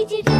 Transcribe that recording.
did you do?